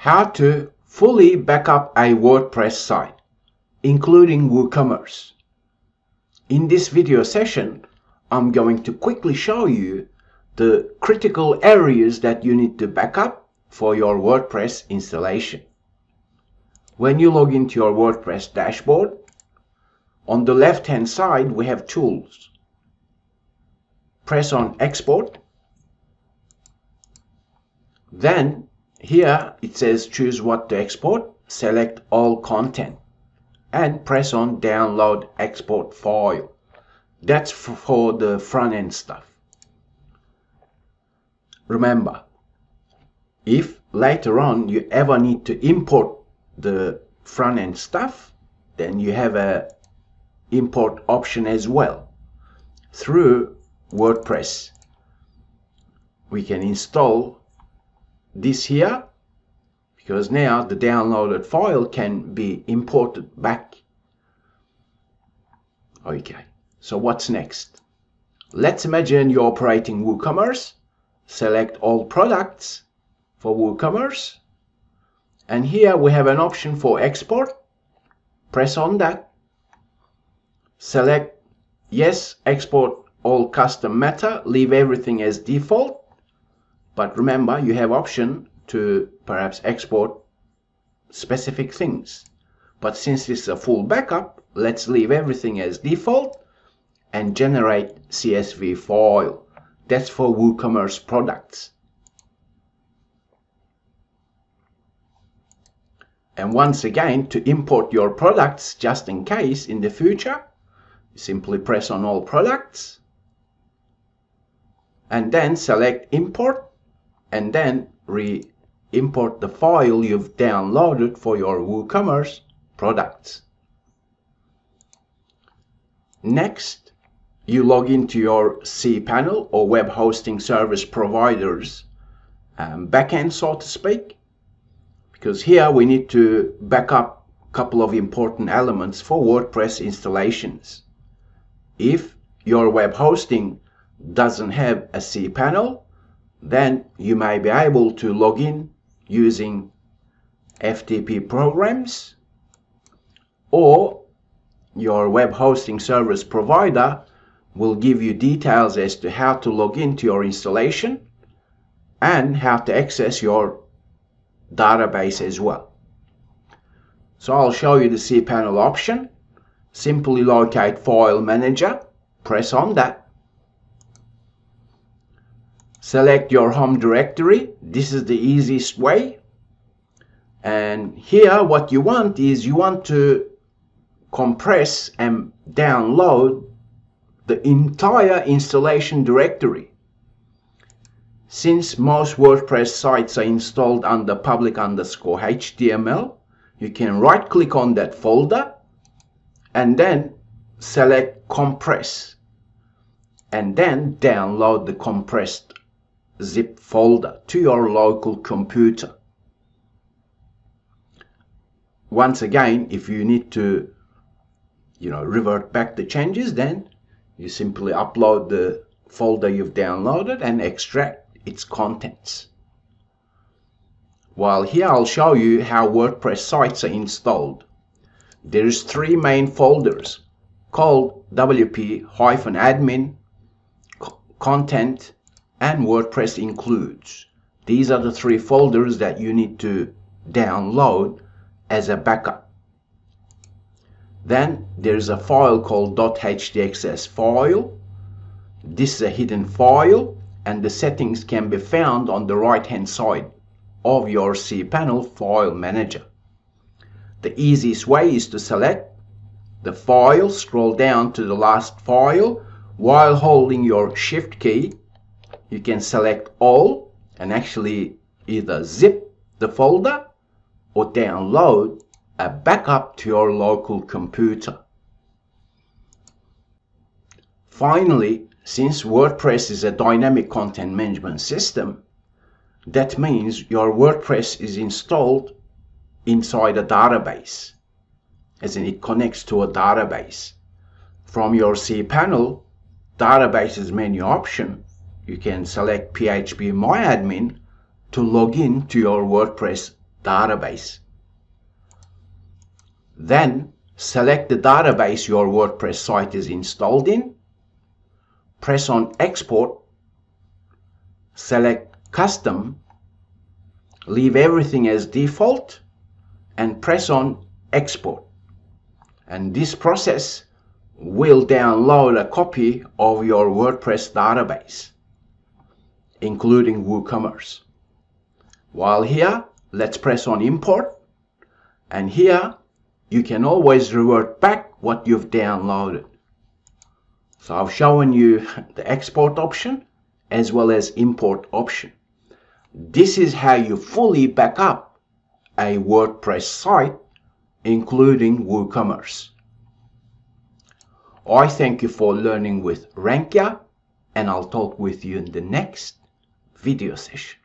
how to fully backup a WordPress site, including WooCommerce. In this video session, I'm going to quickly show you the critical areas that you need to backup for your WordPress installation. When you log into your WordPress dashboard, on the left hand side we have tools. Press on export. Then here it says choose what to export, select all content and press on download export file. That's for the front end stuff. Remember, if later on you ever need to import the front end stuff, then you have a import option as well through WordPress. We can install this here because now the downloaded file can be imported back. Okay, so what's next? Let's imagine you're operating WooCommerce. Select all products for WooCommerce. And here we have an option for export. Press on that. Select yes, export all custom meta, leave everything as default but remember, you have option to perhaps export specific things. But since this is a full backup, let's leave everything as default and generate CSV file. That's for WooCommerce products. And once again, to import your products just in case in the future, simply press on all products and then select import and then re-import the file you've downloaded for your WooCommerce products. Next, you log into your cPanel or web hosting service providers um, backend, so to speak, because here we need to back up a couple of important elements for WordPress installations. If your web hosting doesn't have a cPanel, then you may be able to log in using FTP programs or your web hosting service provider will give you details as to how to log into your installation and how to access your database as well. So I'll show you the cPanel option. Simply locate File Manager, press on that select your home directory. This is the easiest way. And here what you want is you want to compress and download the entire installation directory. Since most WordPress sites are installed under public underscore HTML you can right click on that folder and then select compress and then download the compressed zip folder to your local computer. Once again, if you need to, you know, revert back the changes, then you simply upload the folder you've downloaded and extract its contents. While here I'll show you how WordPress sites are installed. There's three main folders called wp-admin, content, and WordPress includes. These are the three folders that you need to download as a backup. Then there's a file called .htaccess file. This is a hidden file and the settings can be found on the right hand side of your cPanel file manager. The easiest way is to select the file, scroll down to the last file while holding your shift key you can select all and actually either zip the folder or download a backup to your local computer. Finally, since WordPress is a dynamic content management system, that means your WordPress is installed inside a database, as in it connects to a database. From your cPanel, databases menu option, you can select phpMyAdmin to log in to your WordPress database. Then select the database your WordPress site is installed in, press on export, select custom, leave everything as default and press on export. And this process will download a copy of your WordPress database, including WooCommerce. While here, let's press on import. And here, you can always revert back what you've downloaded. So I've shown you the export option as well as import option. This is how you fully back up a WordPress site, including WooCommerce. I thank you for learning with RankYa and I'll talk with you in the next video session.